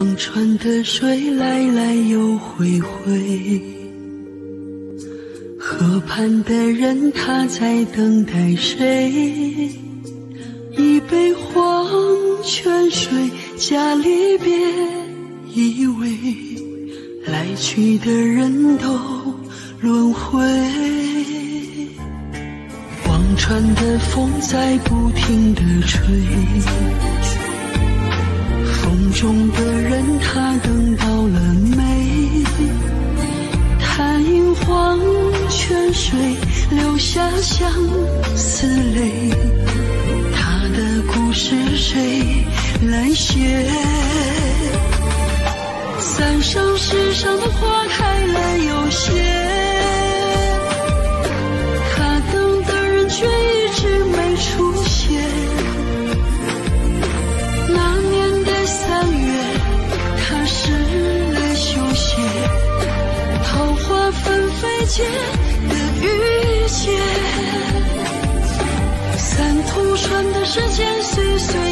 望穿的水来来又回回，河畔的人他在等待谁？一杯黄泉水，家里别依偎，来去的人都轮回。忘川的风在不停的吹。风中的相思泪。他的故事谁来写？三生石上的花开了又谢，他等的人却一直没出现。那年的三月，他是来修鞋，桃花纷飞间转，的时间岁岁。